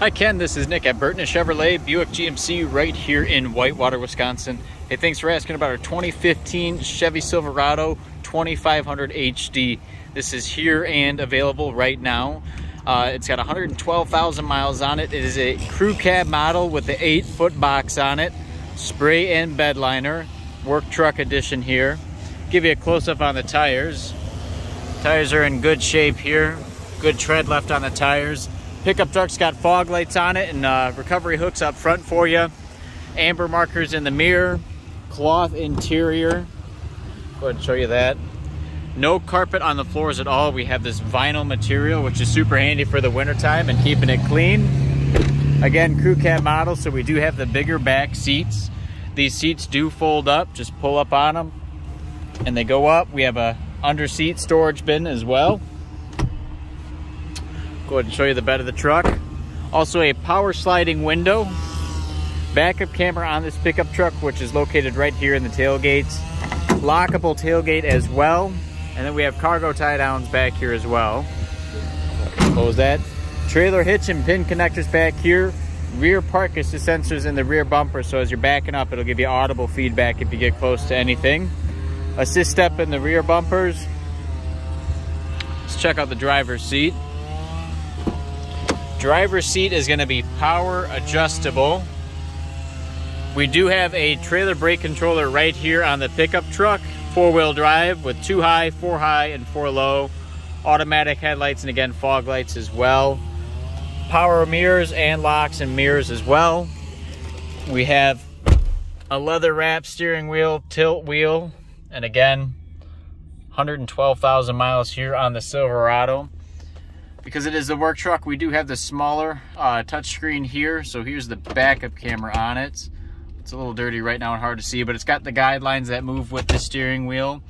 Hi Ken, this is Nick at Burtness Chevrolet Buick GMC right here in Whitewater, Wisconsin. Hey, thanks for asking about our 2015 Chevy Silverado 2500 HD. This is here and available right now. Uh, it's got 112,000 miles on it. It is a crew cab model with the 8 foot box on it. Spray and bed liner. Work truck edition here. Give you a close up on the tires. Tires are in good shape here. Good tread left on the tires. Pickup truck's got fog lights on it and uh, recovery hooks up front for you. Amber markers in the mirror. Cloth interior. Go ahead and show you that. No carpet on the floors at all. We have this vinyl material, which is super handy for the wintertime and keeping it clean. Again, crew cab model, so we do have the bigger back seats. These seats do fold up, just pull up on them and they go up. We have a under seat storage bin as well. Go ahead and show you the bed of the truck. Also a power sliding window. Backup camera on this pickup truck, which is located right here in the tailgates. Lockable tailgate as well. And then we have cargo tie downs back here as well. Close that. Trailer hitch and pin connectors back here. Rear park assist sensors in the rear bumper, so as you're backing up, it'll give you audible feedback if you get close to anything. Assist step in the rear bumpers. Let's check out the driver's seat. Driver's seat is going to be power adjustable. We do have a trailer brake controller right here on the pickup truck. Four-wheel drive with two high, four high, and four low. Automatic headlights and again fog lights as well. Power mirrors and locks and mirrors as well. We have a leather wrap steering wheel, tilt wheel, and again, 112,000 miles here on the Silverado because it is the work truck, we do have the smaller uh, touchscreen here. So here's the backup camera on it. It's a little dirty right now and hard to see, but it's got the guidelines that move with the steering wheel.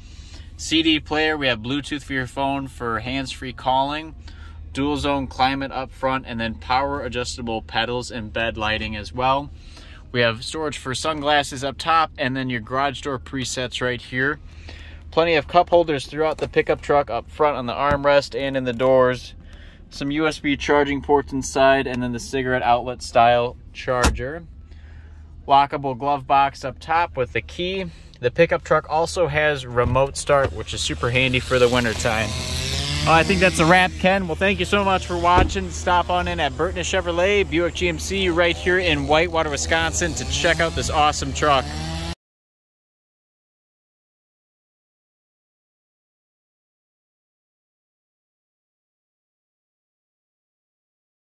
CD player, we have Bluetooth for your phone for hands-free calling, dual zone climate up front, and then power adjustable pedals and bed lighting as well. We have storage for sunglasses up top, and then your garage door presets right here. Plenty of cup holders throughout the pickup truck up front on the armrest and in the doors some USB charging ports inside, and then the cigarette outlet style charger. Lockable glove box up top with the key. The pickup truck also has remote start, which is super handy for the winter time. Oh, I think that's a wrap, Ken. Well, thank you so much for watching. Stop on in at Burtness Chevrolet, Buick GMC, right here in Whitewater, Wisconsin to check out this awesome truck.